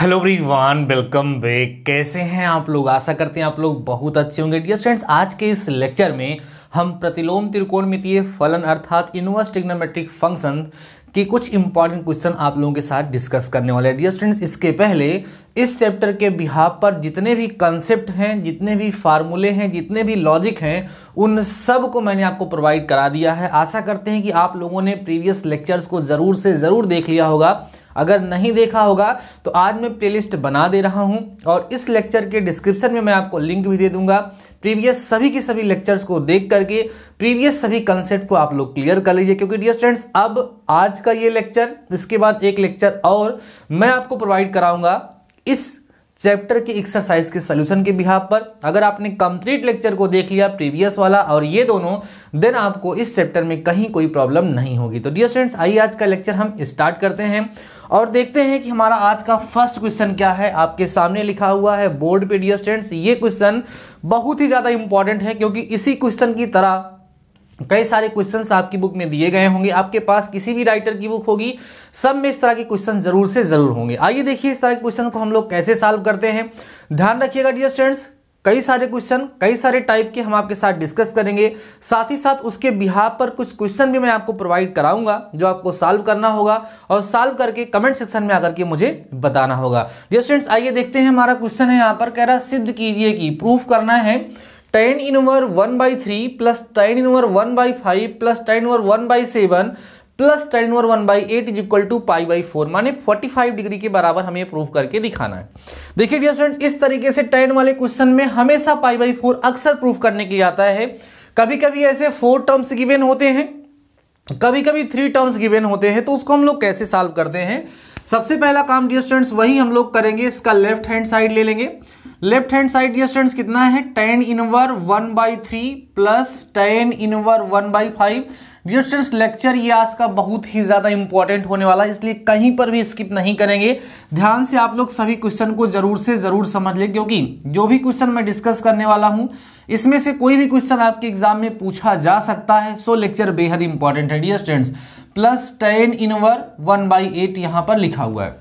Hello everyone welcome back कैसे हैं आप लोग? आशा करते हैं आप लोग बहुत अच्छे होंगे। डियर स्टूडेंट्स आज के इस लेक्चर में हम प्रतिलोम त्रिकोणमितीय फलन अर्थात इनवर्स ट्रिग्नोमेट्रिक फ़ंक्शन के कुछ इंपॉर्टेंट क्वेश्चन आप लोगों के साथ डिस्कस करने वाले हैं। डियर स्टूडेंट्स इसके पहले इस चैप्टर के बिहार पर जितने भी कंसेप्ट हैं, जितने भी फार्मूले हैं, जितने भी लॉजिक हैं, उन सबको मैंने आपको प्रोवाइड करा दिया है। आशा करते हैं कि आप लोगों ने प्रीवियस लेक्चर्स को ज़रूर से ज़रूर देख लिया होगा। अगर नहीं देखा होगा तो आज मैं प्लेलिस्ट बना दे रहा हूँ और इस लेक्चर के डिस्क्रिप्शन में मैं आपको लिंक भी दे दूँगा। प्रीवियस सभी के सभी लेक्चर्स को देख करके प्रीवियस सभी कंसेप्ट को आप लोग क्लियर कर लीजिए, क्योंकि डियर स्टूडेंट्स अब आज का ये लेक्चर इसके बाद एक लेक्चर और मैं आपको प्रोवाइड कराऊँगा इस चैप्टर के एक्सरसाइज के सोल्यूशन के बिहार पर। अगर आपने कंप्लीट लेक्चर को देख लिया प्रीवियस वाला, और ये दोनों देन आपको इस चैप्टर में कहीं कोई प्रॉब्लम नहीं होगी। तो डियर स्टूडेंट्स आइए आज का लेक्चर हम स्टार्ट करते हैं और देखते हैं कि हमारा आज का फ़र्स्ट क्वेश्चन क्या है। आपके सामने लिखा हुआ है बोर्ड पे डियर स्टूडेंट्स ये क्वेश्चन बहुत ही ज़्यादा इंपॉर्टेंट है, क्योंकि इसी क्वेश्चन की तरह कई सारे क्वेश्चंस आपकी बुक में दिए गए होंगे। आपके पास किसी भी राइटर की बुक होगी, सब में इस तरह के क्वेश्चन ज़रूर से ज़रूर होंगे। आइए देखिए इस तरह के क्वेश्चन को हम लोग कैसे सॉल्व करते हैं। ध्यान रखिएगा डियर स्टूडेंट्स कई सारे क्वेश्चन कई सारे टाइप के हम आपके साथ डिस्कस करेंगे। साथ ही साथ उसके बिहार पर कुछ क्वेश्चन भी मैं आपको प्रोवाइड कराऊँगा, जो आपको सॉल्व करना होगा और सॉल्व करके कमेंट सेक्शन में आकर के मुझे बताना होगा। डियर स्टूडेंट्स आइए देखते हैं हमारा क्वेश्चन है यहाँ पर। कह रहा सिद्ध कीजिए कि प्रूफ करना है। Tan inverse one by three plus tan inverse one by five plus tan inverse one by seven plus tan inverse one by eight is equal to pi by four माने फोर्टी फाइव डिग्री के बराबर हमें prove करके दिखाना है। देखिए dear students इस तरीके से टेन वाले क्वेश्चन में हमेशा पाई बाई फोर अक्सर प्रूफ करने के लिए आता है। कभी कभी ऐसे फोर टर्म्स गिवेन होते हैं कभी कभी थ्री टर्म्स गिवेन होते हैं तो उसको हम लोग कैसे सॉल्व करते हैं? सबसे पहला काम डियर स्टूडेंट्स वही हम लोग करेंगे, इसका लेफ़्ट हैंड साइड ले लेंगे। Left hand side dear students कितना है? Tan inverse one by three plus tan inverse one by five dear students lecture ये आज का बहुत ही ज़्यादा इंपॉर्टेंट होने वाला है, इसलिए कहीं पर भी स्किप नहीं करेंगे। ध्यान से आप लोग सभी क्वेश्चन को ज़रूर से ज़रूर समझ लें, क्योंकि जो भी क्वेश्चन मैं डिस्कस करने वाला हूँ इसमें से कोई भी क्वेश्चन आपके एग्ज़ाम में पूछा जा सकता है। सो लेक्चर बेहद इंपॉर्टेंट है dear students plus tan inverse one by eight यहाँ पर लिखा हुआ है।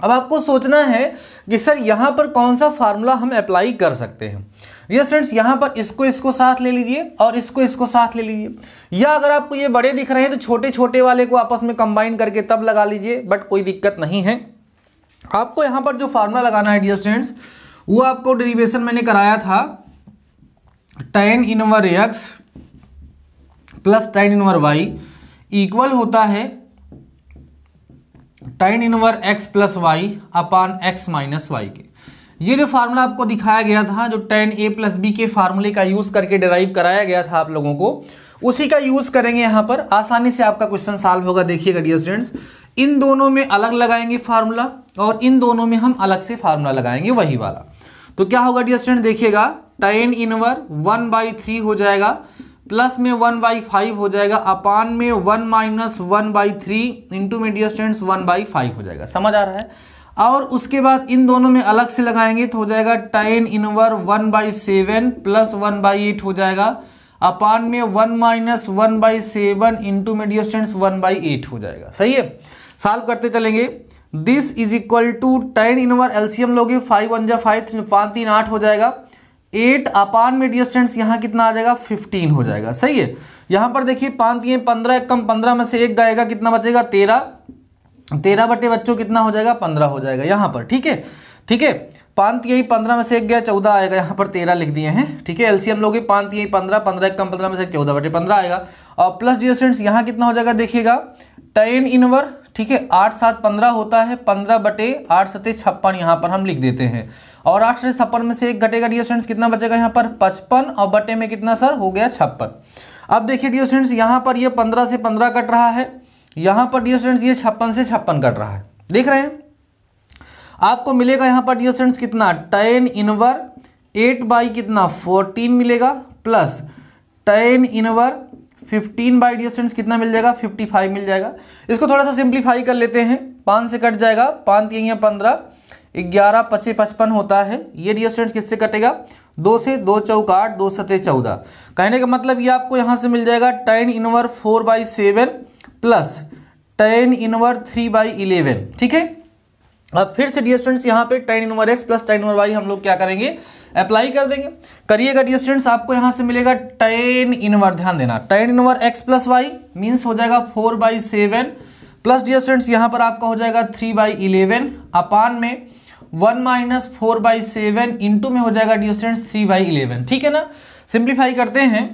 अब आपको सोचना है कि सर, यहाँ पर कौन सा फार्मूला हम अप्लाई कर सकते हैं? ये स्टूडेंट्स यहाँ पर इसको इसको साथ ले लीजिए और इसको इसको साथ ले लीजिए। या अगर आपको ये बड़े दिख रहे हैं तो छोटे छोटे वाले को आपस में कंबाइन करके तब लगा लीजिए बट कोई दिक्कत नहीं है। आपको यहाँ पर जो फार्मूला लगाना है डियर स्टूडेंट्स वो आपको डेरिवेशन मैंने कराया था। Tan inverse x plus tan inverse y equal होता है tan inverse x plus y upon x minus y के। ये जो फार्मूला आपको दिखाया गया था, जो टेन ए प्लस बी के फार्मूले का यूज़ करके डिराइव कराया गया था आप लोगों को, उसी का यूज़ करेंगे यहाँ पर। आसानी से आपका क्वेश्चन सॉल्व होगा। देखिएगा डियर स्टूडेंट्स इन दोनों में अलग लगाएँगे फार्मूला और इन दोनों में हम अलग से फार्मूला लगाएँगे, वही वाला। तो क्या होगा डियर स्टूडेंट देखिएगा tan inverse one by three हो जाएगा प्लस में वन बाई फाइव हो जाएगा, अपान में one minus one by three into में dear students one by five हो जाएगा। समझ आ रहा है? और उसके बाद इन दोनों में अलग से लगाएँगे तो हो जाएगा tan inverse one by seven plus one by eight हो जाएगा, अपान में one minus one by seven into में dear students one by eight हो जाएगा। सही है? सॉल्व करते चलेंगे। This is equal to tan inverse LCM लोगे फाइव वन जा फाइव पाँच, तीन, आठ हो जाएगा। एट अपान में डियर स्टूडेंट्स यहाँ कितना आ जाएगा? फिफ्टीन हो जाएगा। सही है? यहाँ पर देखिए, पाँच, तीन, पंद्रह कम पंद्रह में से एक गाएगा, कितना बचेगा? तेरह। तेरह बटे बच्चों कितना हो जाएगा? पंद्रह हो जाएगा यहाँ पर, ठीक है? ठीक है? पाँच यही पंद्रह में से एक गया, चौदह आएगा। यहाँ पर तेरह लिख दिए हैं, ठीक है? एलसीएम लोगे, पाँच यही पंद्रह पंद्रह कम पंद्रह में से चौदह बटे पंद्रह आएगा। और प्लस डियर स्टूडेंट्स यहाँ कितना हो जाएगा, देखिएगा। टेन इनवर ठीक है, आठ सात पंद्रह होता है, पंद्रह बटे आठ सत्य छप्पन यहाँ पर हम लिख देते हैं। और आठ से छप्पन में से एक घटेगा डियर स्टूडेंट्स कितना बचेगा यहाँ पर? पचपन, और बटे में कितना सर? हो गया छप्पन। अब देखिए डियर स्टूडेंट्स यहाँ पर ये पंद्रह से पंद्रह कट रहा है, यहाँ पर डियर स्टूडेंट्स ये छप्पन से छप्पन कट रहा है। देख रहे हैं? आपको मिलेगा यहाँ पर डियर स्टूडेंट्स कितना? टेन इनवर एट बाई कितना? फोर्टीन मिलेगा, plus tan inverse fifteen by dear students कितना मिल जाएगा? फिफ्टी फाइव मिल जाएगा। इसको थोड़ा सा सिंप्लीफाई कर लेते हैं। पाँच से कट जाएगा। पाँच तीन पंद्रह। ग्यारह पच्चीस पचपन होता है। ये डियर स्टूडेंट्स किससे कटेगा? दो से दो चौक आठ, दो सतह चौदह। कहने का मतलब ये आपको यहाँ से मिल जाएगा tan inverse four by seven plus tan inverse three by eleven ठीक है? अब फिर से डियर स्टूडेंट्स यहाँ पे tan inverse x plus tan inverse y हम लोग क्या करेंगे? अप्लाई कर देंगे। करिएगा डियर स्टूडेंट्स आपको यहाँ से मिलेगा टेन इनवर ध्यान देना tan inverse x plus y means हो जाएगा four by seven plus dear students यहाँ पर आपका हो जाएगा थ्री बाई इलेवन अपान में one minus four by seven into में हो जाएगा dear students three by eleven ठीक है ना? सिंप्लीफाई करते हैं।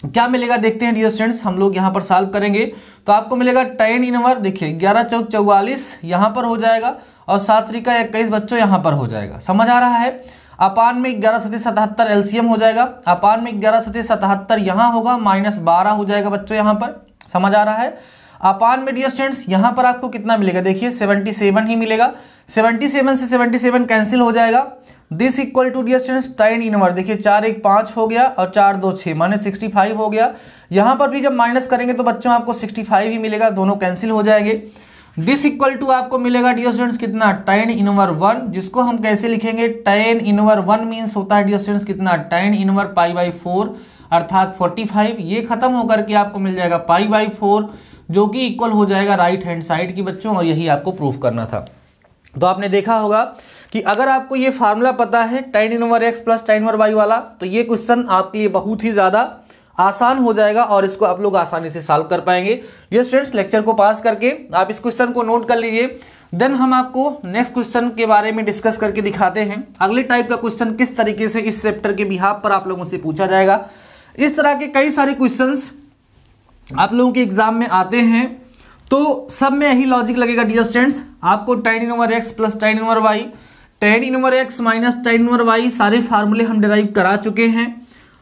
क्या मिलेगा देखते हैं डियर स्टूडेंट्स हम लोग यहाँ पर सॉल्व करेंगे। तो आपको मिलेगा टेन इनवर देखिए, ग्यारह चौक चौवालीस, यहाँ पर हो जाएगा और सात का इक्कीस बच्चों यहाँ पर हो जाएगा। समझ आ रहा है? अपान में ग्यारह सती सतहत्तर एलसीएम हो जाएगा। अपान में ग्यारह सती सतहत्तर यहाँ होगा, माइनस बारह हो जाएगा बच्चों यहाँ पर। समझ आ रहा है? अपान में डियर स्टूडेंट्स, यहाँ पर आपको कितना मिलेगा? देखिए, सेवेंटी सेवन ही मिलेगा। सेवेंटी सेवन से सेवेंटी सेवन कैंसिल हो जाएगा। दिस इक्वल टू डियर टाइन इनवर देखिए, चार एक पाँच हो गया और चार दो छः, माने सिक्सटी फाइव हो गया। यहाँ पर भी जब माइनस करेंगे तो बच्चों आपको सिक्सटी फाइव ही मिलेगा। दोनों कैंसिल हो जाएँगे। दिस इक्वल टू आपको मिलेगा डियर स्टूडेंट्स कितना? टेन इनवर वन जिसको हम कैसे लिखेंगे? टेन इनवर वन मीन्स होता है डियर स्टूडेंट्स कितना? Tan inverse pi by four अर्थात फोर्टी फाइव ये खत्म होकर के आपको मिल जाएगा पाई बाई फोर जो कि इक्वल हो जाएगा राइट हैंड साइड की बच्चों, और यही आपको प्रूफ करना था। तो आपने देखा होगा कि अगर आपको ये फार्मूला पता है tan inverse x plus tan inverse y वाला तो ये क्वेश्चन आपके लिए बहुत ही ज़्यादा आसान हो जाएगा और इसको आप लोग आसानी से सॉल्व कर पाएँगे। ये स्टूडेंट्स लेक्चर को पास करके आप इस क्वेश्चन को नोट कर लीजिए। देन हम आपको नेक्स्ट क्वेश्चन के बारे में डिस्कस करके दिखाते हैं। अगले टाइप का क्वेश्चन किस तरीके से इस चैप्टर के बिहार पर आप लोगों से पूछा जाएगा। इस तरह के कई सारे क्वेश्चन आप लोगों के एग्ज़ाम में आते हैं। तो सब में यही लॉजिक लगेगा डियर स्टूडेंट्स आपको tan inverse x plus tan inverse y tan inverse x minus tan inverse y सारे फार्मूले हम डिराइव करा चुके हैं।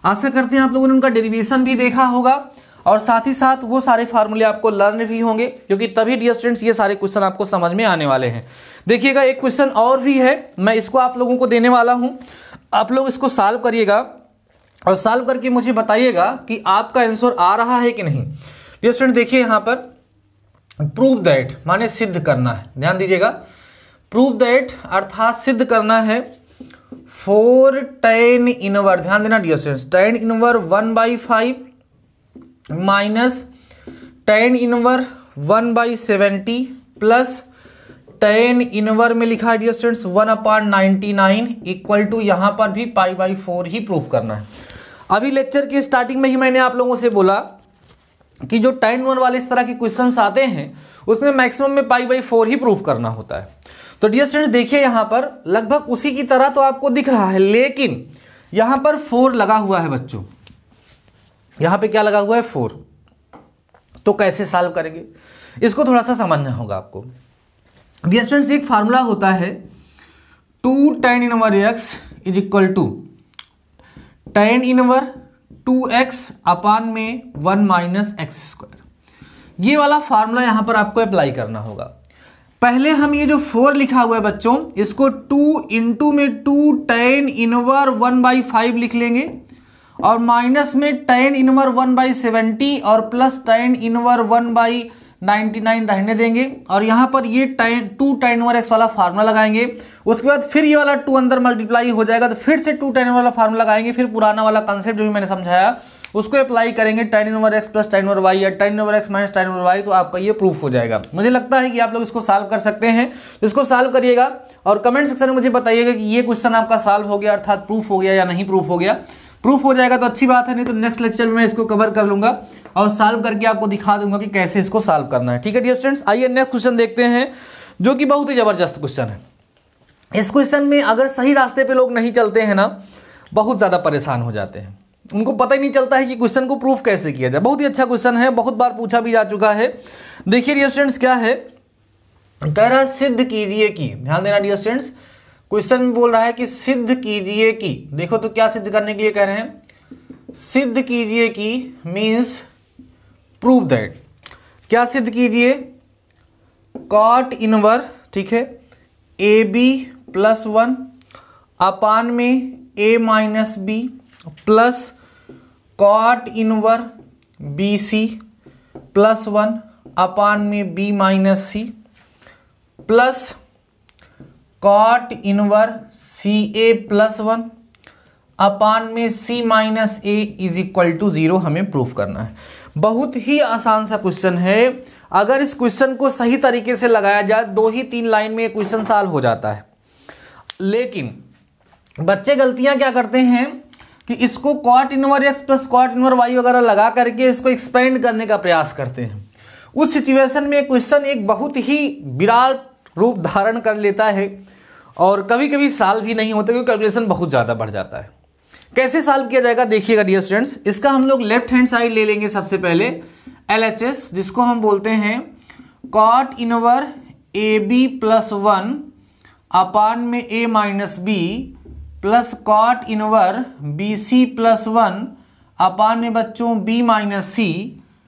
आशा करते हैं आप लोगों ने उनका डेरिवेशन भी देखा होगा। और साथ ही साथ वो सारे फार्मूले आपको लर्न भी होंगे क्योंकि तभी डियर स्टूडेंट्स ये सारे क्वेश्चन आपको समझ में आने वाले हैं। देखिएगा, एक क्वेश्चन और भी है, मैं इसको आप लोगों को देने वाला हूँ। आप लोग इसको सॉल्व करिएगा और सॉल्व करके मुझे बताइएगा कि आपका आंसर आ रहा है कि नहीं। डियर स्टूडेंट देखिए यहाँ पर प्रूव दैट माने सिद्ध करना है। ध्यान दीजिएगा प्रूव दैट अर्थात सिद्ध करना है। फोर टेन इनवर, ध्यान देना dear students tan inverse one by five minus tan inverse one by seventy plus tan inverse में लिखा है dear students one apart ninety nine equal to यहाँ पर भी पाई बाई फोर ही प्रूफ करना है। अभी लेक्चर की स्टार्टिंग में ही मैंने आप लोगों से बोला कि जो टेन वन वाले इस तरह के क्वेश्चन आते हैं, उसमें मैक्सिमम में पाई बाई फोर ही प्रूफ करना होता है। तो डियर स्टूडेंट्स देखिए यहाँ पर, लगभग उसी की तरह तो आपको दिख रहा है, लेकिन यहाँ पर फोर लगा हुआ है बच्चों। यहाँ पे क्या लगा हुआ है? फोर तो कैसे सॉल्व करेंगे? इसको थोड़ा सा समझना होगा आपको। डियर स्टूडेंट्स एक फार्मूला होता है two tan inverse x is equal to tan inverse two x upon में वन माइनस एक्स स्क्वायर ये वाला फार्मूला यहाँ पर आपको अप्लाई करना होगा। पहले हम ये जो फोर लिखा हुआ है बच्चों, इसको टू इंटू में two tan inverse one by five लिख लेंगे और माइनस में tan inverse one by seventy और plus tan inverse one by ninety nine रहने देंगे। और यहाँ पर ये tan two tan inverse x वाला फार्मूला लगाएँगे। उसके बाद फिर ये वाला टू अंदर मल्टीप्लाई हो जाएगा तो फिर से टू टेन वाला फार्मूला लगाएँगे। फिर पुराना वाला कंसेप्ट जो भी मैंने समझाया उसको अप्लाई करेंगे tan over x plus tan over y या tan over x minus tan over y तो आपका ये प्रूफ हो जाएगा। मुझे लगता है कि आप लोग इसको सॉल्व कर सकते हैं। तो इसको सॉल्व करिएगा और कमेंट सेक्शन में मुझे बताइएगा कि ये क्वेश्चन आपका सॉल्व हो गया, अर्थात प्रूफ हो गया या नहीं प्रूफ हो गया। प्रूफ हो जाएगा तो अच्छी बात है, नहीं तो नेक्स्ट लेक्चर मैं इसको कवर कर लूँगा और सॉल्व करके आपको दिखा दूँगा कि कैसे इसको सॉल्व करना है। ठीक है डियर स्टूडेंट्स आइए नेक्स्ट क्वेश्चन देखते हैं, जो कि बहुत ही ज़बरदस्त क्वेश्चन है। इस क्वेश्चन में अगर सही रास्ते पे लोग नहीं चलते हैं ना, बहुत ज़्यादा परेशान हो जाते हैं। उनको पता ही नहीं चलता है कि क्वेश्चन को प्रूफ कैसे किया जाए। बहुत ही अच्छा क्वेश्चन है, बहुत बार पूछा भी जा चुका है। देखिए डियर स्टूडेंट्स क्या है? कह रहा है, सिद्ध कीजिए कि। ध्यान देना डियर स्टूडेंट्स क्वेश्चन बोल रहा है कि सिद्ध कीजिए कि। देखो तो क्या सिद्ध करने के लिए कह रहे हैं। सिद्ध कीजिए कि मीन्स प्रूव दैट क्या सिद्ध कीजिए? कॉट इनवर ठीक है? A b plus one upon में a minus b plus cot inverse b c plus one upon में b minus c plus cot inverse c a plus one upon में c minus a is equal to zero हमें proof करना है। बहुत ही आसान सा question है। अगर इस क्वेश्चन को सही तरीके से लगाया जाए, दो ही तीन लाइन में क्वेश्चन सॉल्व हो जाता है। लेकिन बच्चे गलतियाँ क्या करते हैं? कि इसको cot inverse x plus cot inverse y वगैरह लगा करके इसको एक्सपेंड करने का प्रयास करते हैं। उस सिचुएशन में क्वेश्चन एक बहुत ही विराट रूप धारण कर लेता है और कभी कभी साल भी नहीं होता क्योंकि कैलकुलेशन बहुत ज़्यादा बढ़ जाता है। कैसे सॉल्व किया जाएगा? देखिएगा डियर स्टूडेंट्स इसका हम लोग लेफ़्ट हैंड साइड ले लेंगे सबसे पहले। एल एच एस जिसको हम बोलते हैं cot inverse a b plus one upon में a minus b plus cot inverse b c plus one upon में बच्चों b minus c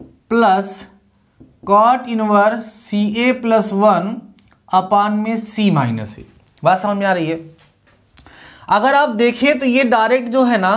plus cot inverse c a plus one upon में c minus ए बात समझ में आ रही है? अगर आप देखें तो ये डायरेक्ट जो है ना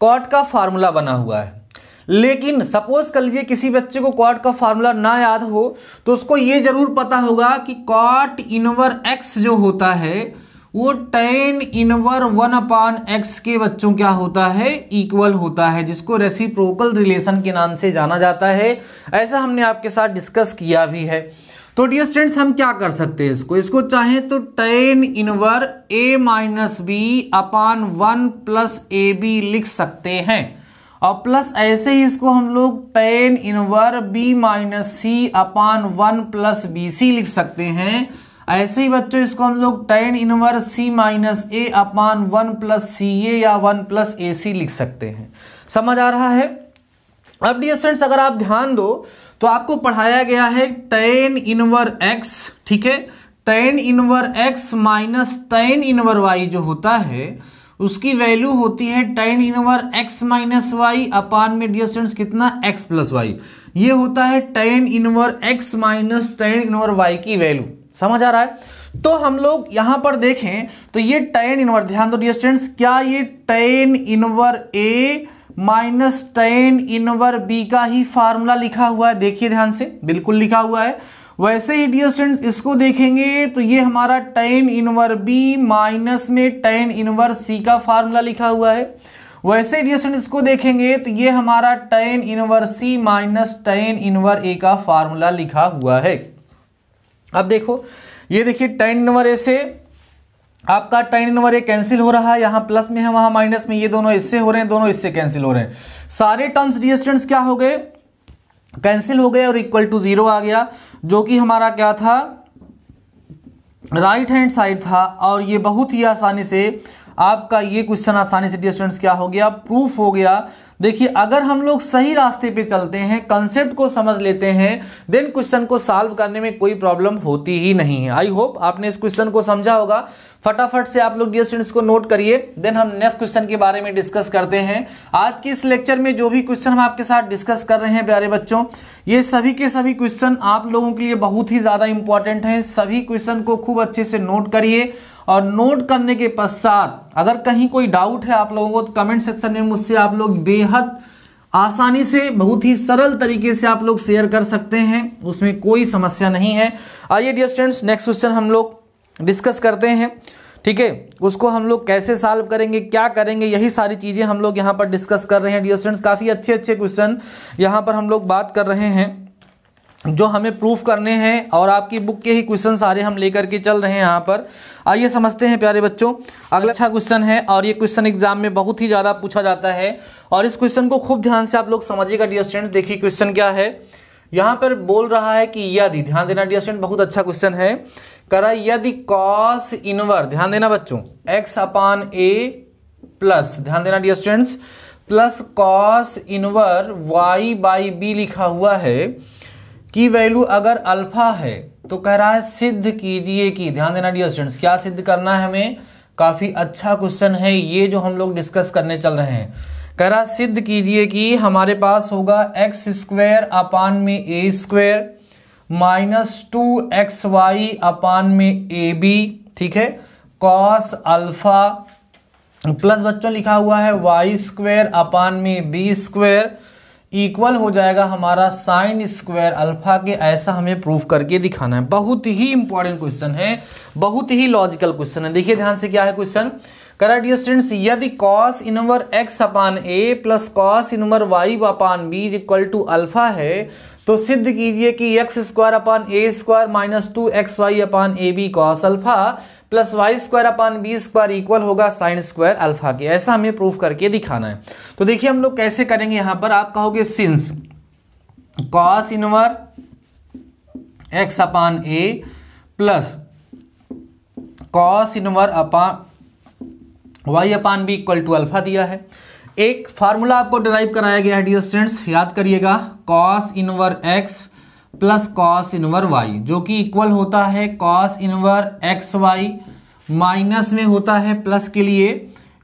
कॉट का फार्मूला बना हुआ है। लेकिन सपोज़ कर लीजिए किसी बच्चे को कॉट का फार्मूला ना याद हो तो उसको ये ज़रूर पता होगा कि कॉट इनवर एक्स जो होता है वो tan inverse one upon x के बच्चों क्या होता है? इक्वल होता है, जिसको रेसिप्रोकल रिलेशन के नाम से जाना जाता है। ऐसा हमने आपके साथ डिस्कस किया भी है। तो डियर स्टूडेंट्स हम क्या कर सकते हैं इसको? इसको चाहें तो tan inverse a minus b upon one plus a b लिख सकते हैं। और प्लस ऐसे ही इसको हम लोग tan inverse b minus c upon one plus b c लिख सकते हैं। ऐसे ही बच्चों, इसको हम लोग tan inverse c minus a upon one plus c a या वन प्लस ए सी लिख सकते हैं। समझ आ रहा है? अब डियर स्टूडेंट्स अगर आप ध्यान दो तो आपको पढ़ाया गया है टेन इनवर एक्स ठीक है? Tan inverse x minus tan inverse y जो होता है, उसकी वैल्यू होती है tan inverse x minus y upon में डियर स्टूडेंट्स कितना? एक्स प्लस वाई ये होता है tan inverse x minus tan inverse y की वैल्यू समझ आ रहा है? तो हम लोग यहाँ पर देखें तो ये टेन इनवर ध्यान दो डियर स्टूडेंट्स क्या ये tan inverse a minus tan inverse b का ही फार्मूला लिखा हुआ है? देखिए ध्यान से, बिल्कुल लिखा हुआ है। वैसे ही डियर स्टूडेंट्स इसको देखेंगे तो ये हमारा टेन इनवर बी माइनस में टेन इनवर सी का फार्मूला लिखा हुआ है। वैसे डियर स्टूडेंट इसको देखेंगे तो ये हमारा tan inverse c minus tan inverse a का फार्मूला लिखा हुआ है। अब देखो, ये देखिए टेन नंबर ए से आपका टेन नंबर ए कैंसिल हो रहा है, यहाँ प्लस में है, वहाँ माइनस में, ये दोनों इससे हो रहे हैं, दोनों इससे कैंसिल हो रहे हैं। सारे टर्म्स डिस्टेंस क्या हो गए? कैंसिल हो गए और इक्वल टू ज़ीरो आ गया, जो कि हमारा क्या था? राइट हैंड साइड था, और ये बहुत ही आसानी से आपका ये क्वेश्चन आसानी से डी स्टूडेंट्स क्या हो गया? प्रूफ हो गया। देखिए, अगर हम लोग सही रास्ते पे चलते हैं कंसेप्ट को समझ लेते हैं देन क्वेश्चन को सॉल्व करने में कोई प्रॉब्लम होती ही नहीं है। आई होप आपने इस क्वेश्चन को समझा होगा। फटाफट से आप लोग डियर स्टूडेंट्स को नोट करिए। देन हम नेक्स्ट क्वेश्चन के बारे में डिस्कस करते हैं। आज के इस लेक्चर में जो भी क्वेश्चन हम आपके साथ डिस्कस कर रहे हैं, प्यारे बच्चों, ये सभी के सभी क्वेश्चन आप लोगों के लिए बहुत ही ज़्यादा इंपॉर्टेंट हैं। सभी क्वेश्चन को खूब अच्छे से नोट करिए। और नोट करने के पश्चात अगर कहीं कोई डाउट है आप लोगों को तो कमेंट सेक्शन में मुझसे आप लोग बेहद आसानी से, बहुत ही सरल तरीके से आप लोग शेयर कर सकते हैं। उसमें कोई समस्या नहीं है। आइए डियर स्टूडेंट्स नेक्स्ट क्वेश्चन हम लोग डिस्कस करते हैं। ठीक है? उसको हम लोग कैसे सॉल्व करेंगे, क्या करेंगे, यही सारी चीज़ें हम लोग यहाँ पर डिस्कस कर रहे हैं। डियर स्टूडेंट्स काफ़ी अच्छे अच्छे क्वेश्चन यहाँ पर हम लोग बात कर रहे हैं। जो हमें प्रूफ करने हैं और आपकी बुक के ही क्वेश्चन सारे हम लेकर के चल रहे हैं यहाँ पर। आइए समझते हैं प्यारे बच्चों। अगला अच्छा क्वेश्चन है और ये क्वेश्चन एग्ज़ाम में बहुत ही ज़्यादा पूछा जाता है। और इस क्वेश्चन को खूब ध्यान से आप लोग समझिएगा डियर स्टूडेंट्स देखिए क्वेश्चन क्या है। यहाँ पर बोल रहा है कि यदि, ध्यान देना डियर स्टूडेंट बहुत अच्छा क्वेश्चन है। करा यदि कॉस इनवर ध्यान देना बच्चों एक्स अपान ए प्लस ध्यान देना dear students plus cos inverse y by b लिखा हुआ है। की वैल्यू अगर अल्फ़ा है तो कह रहा है सिद्ध कीजिए कि, ध्यान देना डियर स्टूडेंट्स क्या सिद्ध करना है हमें? काफ़ी अच्छा क्वेश्चन है ये जो हम लोग डिस्कस करने चल रहे हैं। कह रहा सिद्ध कीजिए कि हमारे पास होगा एक्स स्क्वायर अपान में a square minus two x y upon में ए बी ठीक है? कॉस अल्फ़ा प्लस बच्चों लिखा हुआ है वाई स्क्वायर अपान में बी स्क्वायर इक्वल हो जाएगा हमारा साइन स्क्वायर अल्फ़ा के, ऐसा हमें प्रूफ करके दिखाना है। बहुत ही इंपॉर्टेंट क्वेश्चन है, बहुत ही लॉजिकल क्वेश्चन है। देखिए ध्यान से क्या है क्वेश्चन करा डियर स्टूडेंट्स यदि cos inverse x upon a plus cos inverse y upon b equal to alpha है तो सिद्ध कीजिए कि x square upon a square minus two x y upon a b cos alpha plus y square upon b square equal होगा sine square alpha के। ऐसा हमें proof करके दिखाना है। तो देखिए हम लोग कैसे करेंगे यहाँ पर। आप कहोगे since cos inverse x upon a plus cos inverse upon y upon b equal to alpha दिया है। एक फार्मूला आपको डिराइव कराया गया है डियर स्टूडेंट्स याद करिएगा। Cos inverse x plus cos inverse y जो कि इक्वल होता है cos inverse x y minus में होता है प्लस के लिए।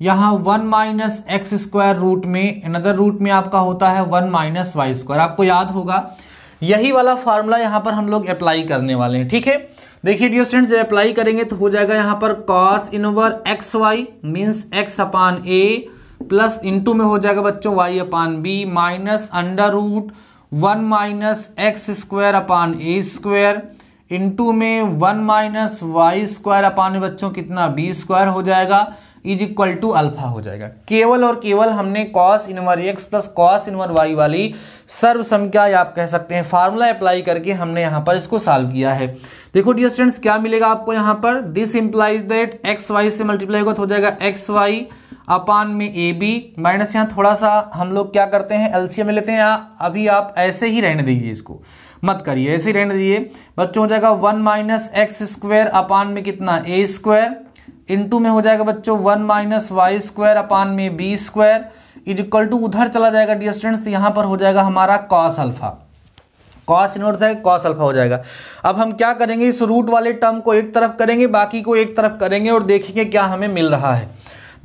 यहाँ one minus x square root में अनदर रूट में आपका होता है वन माइनस वाई स्क्वायर आपको याद होगा, यही वाला फार्मूला यहाँ पर हम लोग अप्लाई करने वाले हैं, ठीक है? देखिए डियर स्टूडेंट्स जब अप्लाई करेंगे तो हो जाएगा यहाँ पर cos inverse x y means x upon a plus into में हो जाएगा बच्चों y upon b minus under root one minus x square upon a square into में one minus y square upon बच्चों कितना? बी स्क्वायर हो जाएगा, is equal to alpha हो जाएगा। केवल और केवल हमने cos inverse x plus cos inverse y वाली सर्व संख्या आप कह सकते हैं फार्मूला अप्लाई करके हमने यहाँ पर इसको सॉल्व किया है। देखो डियर स्टूडेंट्स क्या मिलेगा आपको यहाँ पर? This implies that x y से मल्टीप्लाई तो हो जाएगा एक्स वाई अपान में ए बी माइनस यहाँ थोड़ा सा हम लोग क्या करते हैं एलसीएम में लेते हैं। यहाँ अभी आप ऐसे ही रहने दीजिए इसको। मत करिए, ऐसे ही रहने दीजिए। बच्चों, हो जाएगा one minus x square upon में कितना? ए स्क्वायर इंटू में हो जाएगा बच्चों one minus y square upon में b square is equal to उधर चला जाएगा डियर स्टूडेंट्स तो यहाँ पर हो जाएगा हमारा कॉस अल्फ़ा कॉस इनवर्स है कॉस अल्फ़ा हो जाएगा। अब हम क्या करेंगे, इस रूट वाले टर्म को एक तरफ़ करेंगे, बाकी को एक तरफ़ करेंगे और देखेंगे क्या हमें मिल रहा है।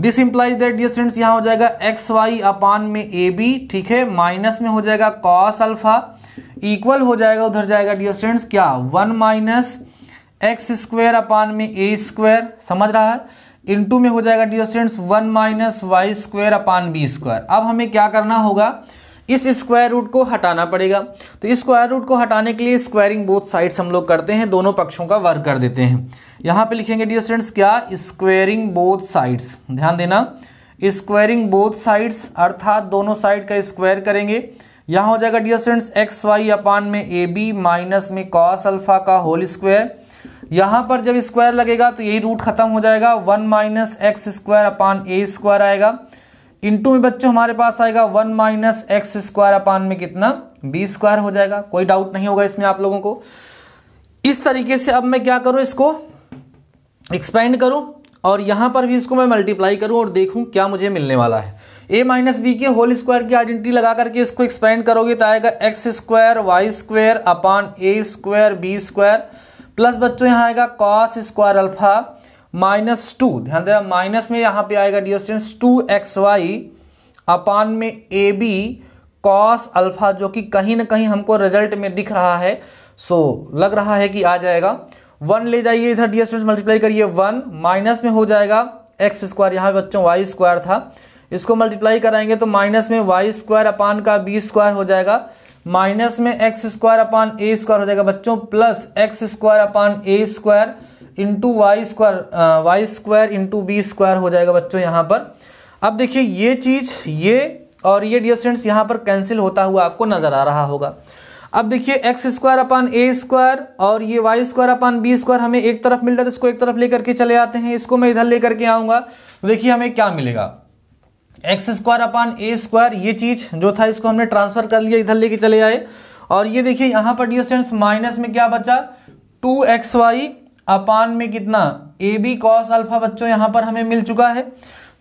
This implies that dear students यहाँ हो जाएगा एक्स वाई अपान में ए बी ठीक है? माइनस में हो जाएगा कॉस अल्फ़ा इक्वल हो जाएगा, उधर जाएगा डियर स्टूडेंट्स क्या? One minus x square upon में ए स्क्वायर समझ रहा है? इंटू में हो जाएगा dear students one minus y square upon b square अब हमें क्या करना होगा? इस स्क्वायर रूट को हटाना पड़ेगा। तो इस स्क्वायर रूट को हटाने के लिए स्क्वायरिंग बोथ साइड्स हम लोग करते हैं, दोनों पक्षों का वर्क कर देते हैं। यहाँ पे लिखेंगे डियर स्टूडेंट्स क्या स्क्वायरिंग बोथ साइड्स? ध्यान देना, स्क्वायरिंग बोथ साइड्स अर्थात दोनों साइड का स्क्वायर करेंगे। यहाँ हो जाएगा dear students x y upon में ए बी माइनस में कॉस अल्फ़ा का होल स्क्वायर यहाँ पर जब स्क्वायर लगेगा तो यही रूट खत्म हो जाएगा। One minus x square upon a square आएगा। इंटू में बच्चों हमारे पास आएगा one minus x square upon में कितना? बी स्क्वायर हो जाएगा। कोई डाउट नहीं होगा इसमें आप लोगों को। इस तरीके से अब मैं क्या करूँ इसको? एक्सपेंड करूँ और यहाँ पर भी इसको मैं मल्टीप्लाई करूँ और देखूँ क्या मुझे मिलने वाला है। ए माइनस बी के होल स्क्वायर की आइडेंटिटी लगा करके इसको एक्सपेंड करोगे तो आएगा x square, y square, upon a square, b square. Plus बच्चों यहाँ आएगा cos square alpha. Minus two. ध्यान देना, माइनस में यहाँ पे आएगा dear students two x y upon में ए बी कॉस अल्फ़ा, जो कि कहीं ना कहीं हमको रिज़ल्ट में दिख रहा है। सो लग रहा है कि आ जाएगा। वन ले जाइए इधर डियर स्टूडेंट्स मल्टीप्लाई करिए वन, माइनस में हो जाएगा एक्स स्क्वायर यहाँ पे बच्चों वाई स्क्वायर था। इसको मल्टीप्लाई कराएँगे तो माइनस में वाई स्क्वायर अपान का बी स्क्वायर हो जाएगा। माइनस में x square upon a square हो जाएगा बच्चों plus x square upon a square into y square y square into b square हो जाएगा बच्चों यहाँ पर। अब देखिए ये चीज़, ये और ये डियर स्टूडेंट्स यहाँ पर कैंसिल होता हुआ आपको नज़र आ रहा होगा। अब देखिए x square upon a square और ये y square upon b square हमें एक तरफ़ मिल रहा है तो इसको एक तरफ़ लेकर के चले आते हैं। इसको मैं इधर लेकर के आऊँगा। तो देखिए हमें क्या मिलेगा। X square upon a square ये चीज़ जो था, इसको हमने ट्रांसफ़र कर लिया, इधर लेके चले आए। और ये देखिए यहाँ पर डियर स्टूडेंट्स माइनस में क्या बचा? टू एक्स वाई अपान में कितना? ए बी कॉस अल्फ़ा बच्चों, यहाँ पर हमें मिल चुका है।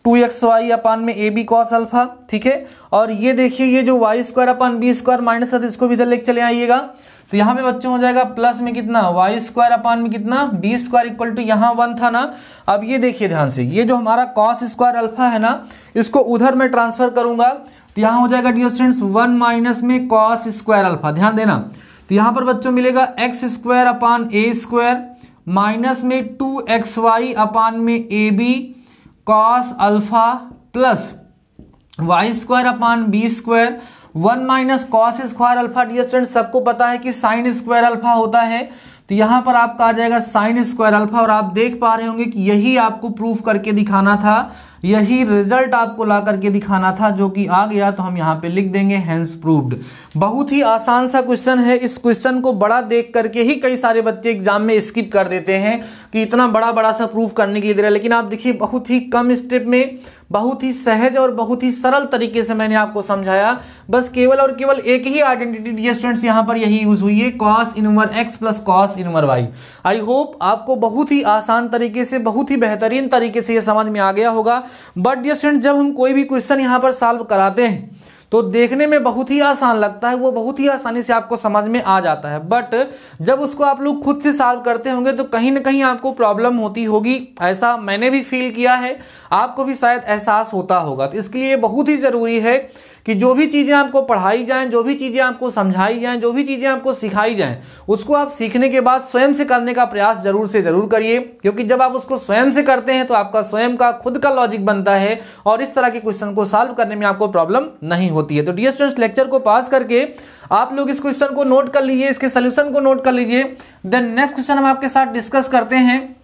टू एक्स वाई अपान में ए बी कॉस अल्फ़ा ठीक है? और ये देखिए, ये जो y square upon b square minus था इसको भी इधर लेके चले आइएगा। तो यहाँ पे बच्चों हो जाएगा प्लस में कितना? वाई स्क्वायर अपान में कितना? बी स्क्वायर इक्वल टू यहाँ वन था ना? अब ये देखिए ध्यान से, ये जो हमारा कॉस स्क्वायर अल्फ़ा है ना, इसको उधर मैं ट्रांसफ़र करूँगा। तो यहाँ हो जाएगा डियर स्टूडेंट्स वन माइनस में कॉस स्क्वायर अल्फ़ा ध्यान देना। तो यहाँ पर बच्चों मिलेगा x square upon a square minus में टू एक्स वाई अपान में a b cos alpha plus y square upon b square, one minus cos square alpha dear student, सबको पता है कि साइन स्क्वायर अल्फ़ा होता है। तो यहाँ पर आपका आ जाएगा साइन स्क्वायर अल्फ़ा और आप देख पा रहे होंगे कि यही आपको प्रूफ करके दिखाना था। यही रिज़ल्ट आपको ला करके दिखाना था, जो कि आ गया तो हम यहाँ पे लिख देंगे हैंस प्रूव्ड बहुत ही आसान सा क्वेश्चन है। इस क्वेश्चन को बड़ा देख करके ही कई सारे बच्चे एग्ज़ाम में स्किप कर देते हैं कि इतना बड़ा बड़ा सा प्रूफ करने के लिए दे रहा है। लेकिन आप देखिए, बहुत ही कम स्टेप में, बहुत ही सहज और बहुत ही सरल तरीके से मैंने आपको समझाया। बस केवल और केवल एक ही आइडेंटिटी डियर स्टूडेंट्स यहाँ पर यही यूज़ हुई है cos inverse x plus cos inverse y I hope आपको बहुत ही आसान तरीके से, बहुत ही बेहतरीन तरीके से ये समझ में आ गया होगा। बट डियर स्टूडेंट जब हम कोई भी क्वेश्चन यहाँ पर सॉल्व कराते हैं तो देखने में बहुत ही आसान लगता है, वो बहुत ही आसानी से आपको समझ में आ जाता है। बट जब उसको आप लोग खुद से सॉल्व करते होंगे तो कहीं ना कहीं आपको प्रॉब्लम होती होगी। ऐसा मैंने भी फील किया है, आपको भी शायद एहसास होता होगा। तो इसके लिए बहुत ही ज़रूरी है कि जो भी चीज़ें आपको पढ़ाई जाएँ, जो भी चीज़ें आपको समझाई जाएँ, जो भी चीज़ें आपको सिखाई जाएँ, उसको आप सीखने के बाद स्वयं से करने का प्रयास ज़रूर से ज़रूर करिए। क्योंकि जब आप उसको स्वयं से करते हैं तो आपका स्वयं का खुद का लॉजिक बनता है और इस तरह के क्वेश्चन को सॉल्व करने में आपको प्रॉब्लम नहीं होती है। तो डियर स्टूडेंट्स लेक्चर को पास करके आप लोग इस क्वेश्चन को नोट कर लीजिए, इसके सोल्यूशन को नोट कर लीजिए। देन नेक्स्ट क्वेश्चन हम आपके साथ डिस्कस करते हैं।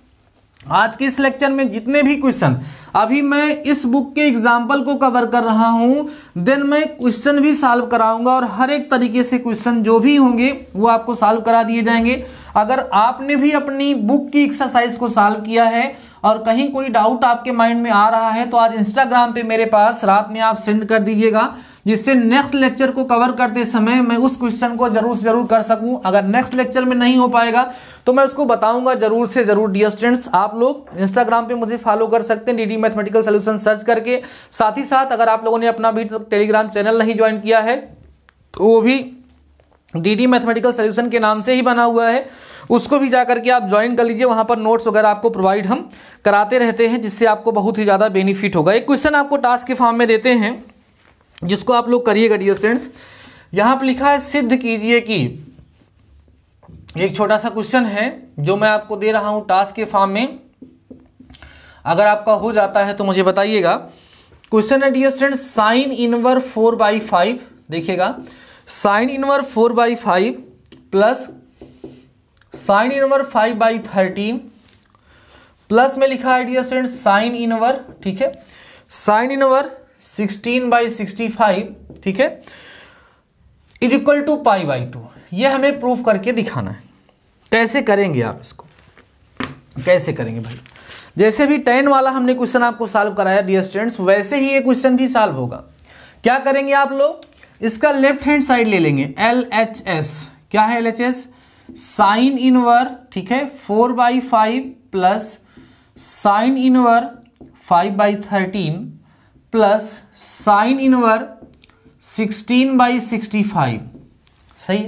आज के इस लेक्चर में जितने भी क्वेश्चन, अभी मैं इस बुक के एग्ज़ाम्पल को कवर कर रहा हूँ। देन मैं क्वेश्चन भी सॉल्व कराऊँगा और हर एक तरीके से क्वेश्चन जो भी होंगे, वो आपको सॉल्व करा दिए जाएँगे। अगर आपने भी अपनी बुक की एक्सरसाइज को सॉल्व किया है और कहीं कोई डाउट आपके माइंड में आ रहा है तो आज इंस्टाग्राम पे मेरे पास रात में आप सेंड कर दीजिएगा। जिससे नेक्स्ट लेक्चर को कवर करते समय मैं उस क्वेश्चन को ज़रूर से ज़रूर कर सकूँ। अगर नेक्स्ट लेक्चर में नहीं हो पाएगा तो मैं उसको बताऊँगा ज़रूर से ज़रूर। डियर स्टूडेंट्स आप लोग इंस्टाग्राम पे मुझे फॉलो कर सकते हैं डीडी मैथमेटिकल सोल्यूशन सर्च करके। साथ ही साथ अगर आप लोगों ने अपना भी टेलीग्राम चैनल नहीं ज्वाइन किया है तो वो भी डी मैथमेटिकल सोल्यूशन के नाम से ही बना हुआ है। उसको भी जा करके आप ज्वाइन कर लीजिए। वहाँ पर नोट्स वगैरह आपको प्रोवाइड हम कराते रहते हैं, जिससे आपको बहुत ही ज़्यादा बेनिफिट होगा। एक क्वेश्चन आपको टास्क के फॉर्म में देते हैं। जिसको आप लोग करिएगा डियर स्टूडेंट्स यहाँ पर लिखा है, सिद्ध कीजिए कि एक छोटा सा क्वेश्चन है, जो मैं आपको दे रहा हूँ टास्क के फॉर्म में। अगर आपका हो जाता है तो मुझे बताइएगा। क्वेश्चन है dear student sine inverse four by five देखिएगा। Sine inverse four by five plus sine inverse five by thirteen plus में लिखा है डियर स्टूडेंट साइन इनवर ठीक है? Sine inverse sixteen by sixty five, ठीक है? Is equal to pi by two. ये हमें प्रूफ करके दिखाना है। कैसे करेंगे आप इसको? कैसे करेंगे भाई? जैसे भी टेन वाला हमने क्वेश्चन आपको सॉल्व कराया, डियर स्टूडेंट्स, वैसे ही ये क्वेश्चन भी सॉल्व होगा। क्या करेंगे आप लोग? इसका लेफ़्ट हैंड साइड ले लेंगे एल एच एस क्या है L H S sine inverse, ठीक है, four by five plus sine inverse, five by thirteen plus sine inverse sixteen by sixty five सही?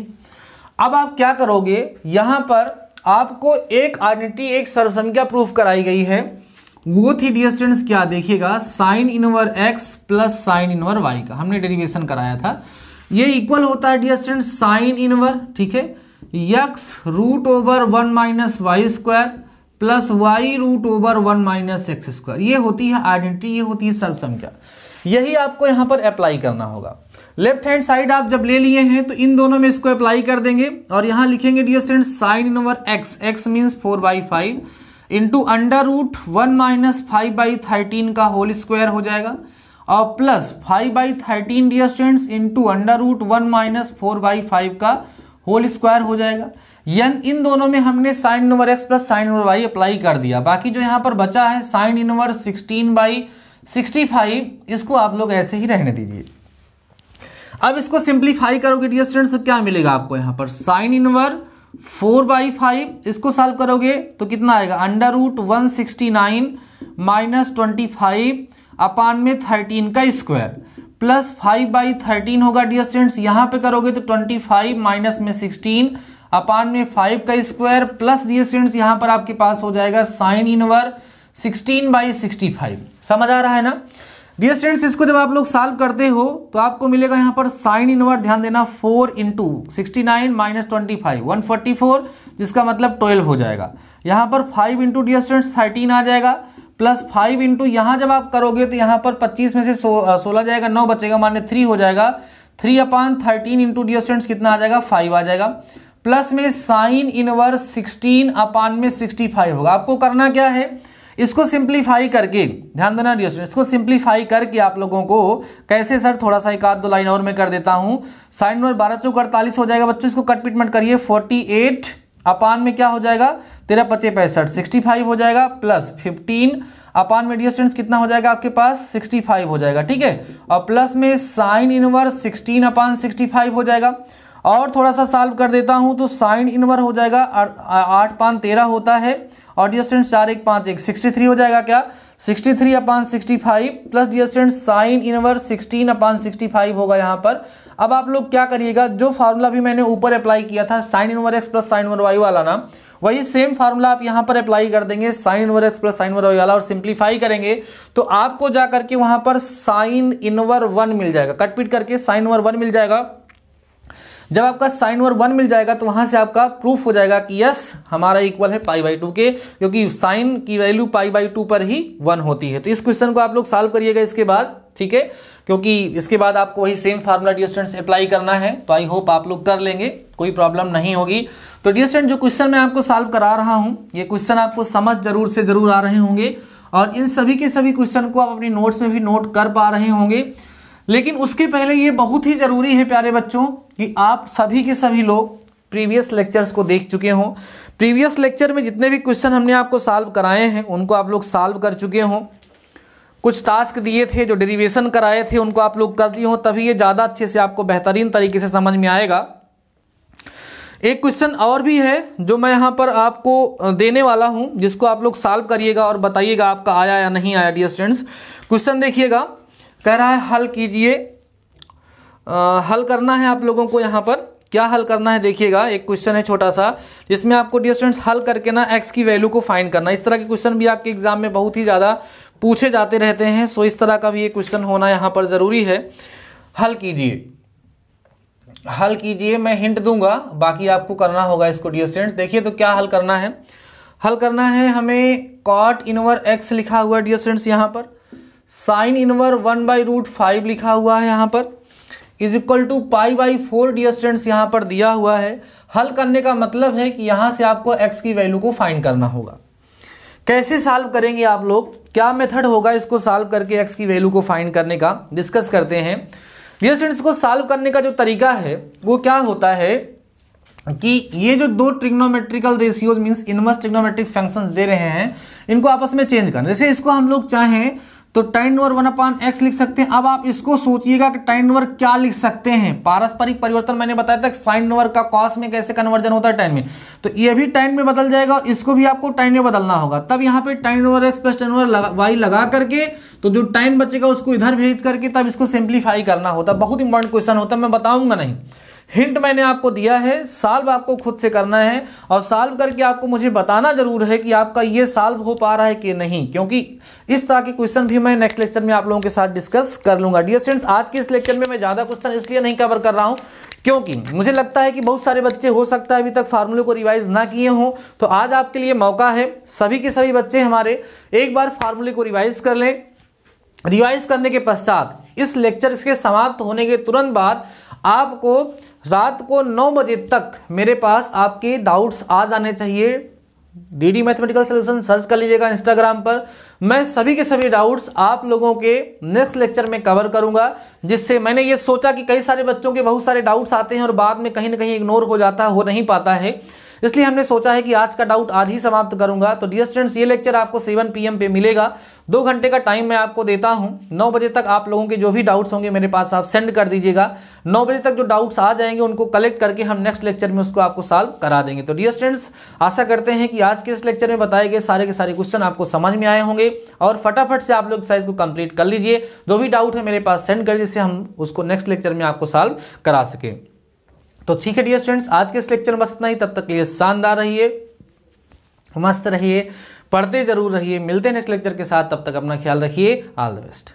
अब आप क्या करोगे? यहाँ पर आपको एक आइडेंटिटी एक सर्वसंख्या प्रूफ कराई गई है। वो थी डियर स्टूडेंट्स क्या देखिएगा? Sine inverse x plus sine inverse y का। हमने डेरिवेशन कराया था। ये इक्वल होता है डियर स्टूडेंट्स साइन इनवर ठीक है? X root over one minus y square plus y root over one minus x square. ये होती है आइडेंटिटी, ये होती है सर्व संख्या यही आपको यहाँ पर अप्लाई करना होगा। लेफ़्ट हैंड साइड आप जब ले लिए हैं तो इन दोनों में इसको अप्लाई कर देंगे। और यहाँ लिखेंगे dear student sine inverse x x means four by five into under root one minus five by thirteen का होल स्क्वायर हो जाएगा। और plus five by thirteen dear students into under root one minus four by five का whole square हो जाएगा। यन इन दोनों में हमने sine inverse x plus sine inverse y apply कर दिया। बाकी जो यहाँ पर बचा है sine inverse sixteen by sixty five इसको आप लोग ऐसे ही रहने दीजिए। अब इसको सिंप्लीफाई करोगे डियर स्टूडेंट्स तो क्या मिलेगा आपको यहाँ पर? Sine inverse four by five इसको सॉल्व करोगे तो कितना आएगा? Under root one sixty nine minus twenty five upon में थर्टीन का square plus five by thirteen होगा डियर स्टूडेंट्स यहाँ पे करोगे तो ट्वेंटी फाइव माइनस में सिक्सटीन अपान में फाइव का स्क्वायर प्लस डियर स्टूडेंट्स यहाँ पर आपके पास हो जाएगा sine inverse sixteen by sixty five समझ आ रहा है ना? डियर स्टूडेंट्स इसको जब आप लोग सॉल्व करते हो तो आपको मिलेगा यहाँ पर साइन इनवर ध्यान देना four into sixty nine minus twenty five one forty four जिसका मतलब ट्वेल्व हो जाएगा। यहाँ पर five into dear students thirteen आ जाएगा प्लस फाइव इंटू यहाँ जब आप करोगे तो यहाँ पर पच्चीस में से सोलह सो जाएगा, नौ बचेगा, मान्य थ्री हो जाएगा। Three upon thirteen into dear students कितना आ जाएगा? फाइव आ जाएगा। प्लस में साइन इनवर्स सिक्सटीन अपान में सिक्सटी फाइव होगा। आपको करना क्या है? इसको सिंप्लीफाई करके, ध्यान देना डियर इसको सिंप्लीफाई करके आप लोगों को कैसे सर थोड़ा सा एक आध दो लाइन और मैं कर देता हूँ। साइन नंबर बारह चौक अड़तालीस हो जाएगा बच्चों, इसको कट पिट करिए। फोर्टी एट अपान में क्या हो जाएगा? तेरह पच्चे पैंसठ, सिक्सटी फाइव हो जाएगा, प्लस फिफ्टीन अपान में डियर स्टूडेंट्स कितना हो जाएगा आपके पास? सिक्सटी फाइव हो जाएगा, ठीक है? और प्लस में sine inverse sixteen upon sixty five हो जाएगा। और थोड़ा सा सॉल्व कर देता हूँ तो साइन इनवर हो जाएगा, आठ पान तेरह होता है, और डियर स्टूडेंट्स चार एक पाँच एक सिक्सटी थ्री हो जाएगा क्या? Sixty three upon sixty five plus dear students sine inverse sixteen upon sixty five होगा यहाँ पर। अब आप लोग क्या करिएगा, जो फार्मूला भी मैंने ऊपर अप्लाई किया था sine inverse x plus sine y वाला ना, वही सेम फार्मूला आप यहाँ पर अप्लाई कर देंगे sine inverse x plus sine y वाला, और सिंप्लीफाई करेंगे तो आपको जा करके वहाँ पर साइन इनवर वन मिल जाएगा। कटपीट करके साइन इनवर वन मिल जाएगा। जब आपका साइन ओवर वन मिल जाएगा तो वहाँ से आपका प्रूफ हो जाएगा कि यस हमारा इक्वल है पाई बाई टू के, क्योंकि साइन की वैल्यू पाई बाई टू पर ही वन होती है। तो इस क्वेश्चन को आप लोग सॉल्व करिएगा इसके बाद, ठीक है? क्योंकि इसके बाद आपको वही same formula dear students apply करना है। तो आई होप आप लोग कर लेंगे, कोई प्रॉब्लम नहीं होगी। तो डियर स्टूडेंट जो क्वेश्चन मैं आपको सॉल्व करा रहा हूँ, ये क्वेश्चन आपको समझ ज़रूर से ज़रूर आ रहे होंगे। और इन सभी के सभी क्वेश्चन को आप अपनी नोट्स में भी नोट कर पा रहे होंगे। लेकिन उसके पहले ये बहुत ही ज़रूरी है प्यारे बच्चों कि आप सभी के सभी लोग प्रीवियस लेक्चर्स को देख चुके हों। प्रीवियस लेक्चर में जितने भी क्वेश्चन हमने आपको सॉल्व कराए हैं, उनको आप लोग सॉल्व कर चुके हों। कुछ टास्क दिए थे जो डेरिवेशन कराए थे, उनको आप लोग कर दिए हों, तभी ये ज़्यादा अच्छे से आपको बेहतरीन तरीके से समझ में आएगा। एक क्वेश्चन और भी है जो मैं यहाँ पर आपको देने वाला हूँ, जिसको आप लोग सॉल्व करिएगा और बताइएगा आपका आया या नहीं आया डियर स्टूडेंट्स क्वेश्चन देखिएगा। कह रहा है, हल कीजिए। हल करना है आप लोगों को यहाँ पर। क्या हल करना है देखिएगा, एक क्वेश्चन है छोटा सा जिसमें आपको डियर स्टूडेंट्स हल करके ना एक्स की वैल्यू को फाइंड करना इस तरह के क्वेश्चन भी आपके एग्ज़ाम में बहुत ही ज़्यादा पूछे जाते रहते हैं सो इस तरह का भी एक क्वेश्चन होना यहाँ पर ज़रूरी है। हल कीजिए। हल कीजिए, मैं हिंट दूँगा, बाकी आपको करना होगा इसको डियर स्टूडेंट्स देखिए तो क्या हल करना है। हल करना है हमें कॉट इनवर एक्स लिखा हुआ है डियर स्टूडेंट्स यहाँ पर। Sine inverse one by root five लिखा हुआ है यहाँ पर। Is equal to pi by four dear students, यहाँ पर दिया हुआ है। हल करने का मतलब है कि यहाँ से आपको एक्स की वैल्यू को फाइंड करना होगा। कैसे सॉल्व करेंगे आप लोग? क्या मेथड होगा इसको सॉल्व करके एक्स की वैल्यू को फाइंड करने का? डिस्कस करते हैं। डियर स्टूडेंट्स को सॉल्व करने का जो तरीका है, वो क्या होता है कि ये जो दो trigonometrical ratios means inverse trigonometric functions दे रहे हैं, इनको आपस में चेंज करना। जैसे इसको हम लोग चाहें तो टाइन नंबर वन अपान एक्स लिख सकते हैं। अब आप इसको सोचिएगा कि टाइन नंबर क्या लिख सकते हैं। पारस्परिक परिवर्तन मैंने बताया था साइन नंबर का कॉस में कैसे कन्वर्जन होता है टाइन में। तो ये भी टाइन में बदल जाएगा और इसको भी आपको टाइन में बदलना होगा। तब यहाँ पे tan number x plus tan number y लगा करके तो जो टाइम बचेगा उसको इधर भेज करके तब इसको सिंप्लीफाई करना होता। बहुत इंपॉर्टेंट क्वेश्चन होता, मैं बताऊँगा नहीं। हिंट मैंने आपको दिया है साल्व आपको खुद से करना है और सॉल्व करके आपको मुझे बताना ज़रूर है कि आपका ये सॉल्व हो पा रहा है कि नहीं, क्योंकि इस तरह के क्वेश्चन भी मैं नेक्स्ट लेक्चर में आप लोगों के साथ डिस्कस कर लूँगा। डियर स्टूडेंट्स आज के इस लेक्चर में मैं ज़्यादा क्वेश्चन इसलिए नहीं कवर कर रहा हूँ, क्योंकि मुझे लगता है कि बहुत सारे बच्चे हो सकता है अभी तक फार्मूले को रिवाइज ना किए हों। तो आज आपके लिए मौका है, सभी के सभी बच्चे हमारे एक बार फार्मूले को रिवाइज कर लें। रिवाइज करने के पश्चात इस लेक्चर के समाप्त होने के तुरंत बाद आपको रात को नौ बजे तक मेरे पास आपके डाउट्स आ जाने चाहिए। डीडी मैथमेटिकल सोल्यूशन सर्च कर लीजिएगा इंस्टाग्राम पर। मैं सभी के सभी डाउट्स आप लोगों के नेक्स्ट लेक्चर में कवर करूँगा, जिससे मैंने ये सोचा कि कई सारे बच्चों के बहुत सारे डाउट्स आते हैं और बाद में कहीं ना कहीं इग्नोर हो जाता है हो नहीं पाता है। इसलिए हमने सोचा है कि आज का डाउट आज ही समाप्त करूँगा। तो डियर स्टूडेंट्स ये लेक्चर आपको सेवन पीएम पे मिलेगा। दो घंटे का टाइम मैं आपको देता हूँ। नौ बजे तक आप लोगों के जो भी डाउट्स होंगे मेरे पास आप सेंड कर दीजिएगा। नौ बजे तक जो डाउट्स आ जाएँगे, उनको कलेक्ट करके हम नेक्स्ट लेक्चर में उसको आपको सॉल्व करा देंगे। तो डियर स्टूडेंट्स आशा करते हैं कि आज के इस लेक्चर में बताए गए सारे के सारे क्वेश्चन आपको समझ में आए होंगे। और फटाफट से आप लोग साइज़ को कंप्लीट कर लीजिए। जो भी डाउट है मेरे पास सेंड कर जिससे हम उसको नेक्स्ट लेक्चर में आपको सॉल्व करा सकें। तो ठीक है डियर स्टूडेंट्स आज के इस लेक्चर में बस इतना ही। तब तक लिए शानदार रहिए, मस्त रहिए, पढ़ते ज़रूर रहिए, मिलते हैं नेक्स्ट लेक्चर के साथ। तब तक अपना ख्याल रखिए। All the best